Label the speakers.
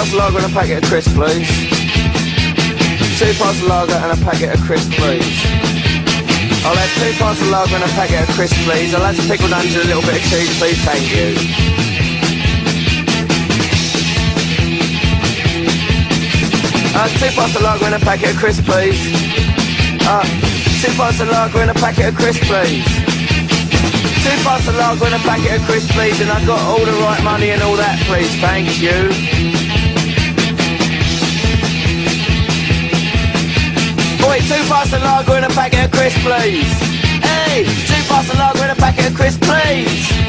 Speaker 1: pints of lager and a packet of crisps, please. Two pints of lager and a packet of crisps, please. I'll have two pints of lager and a packet of crisps, please. I'll have some pickled onions and a little bit of cheese, please. Thank you. Uh, two pints of lager and a packet of crisps, please. Uh, two pints of lager and a packet of crisps, please. Two pints of lager and a packet of crisps, please. And I've got all the right money and all that, please. Thank you. Pints of lager and a packet of crisps, please. Hey, two pints of lager and a packet of crisps, please.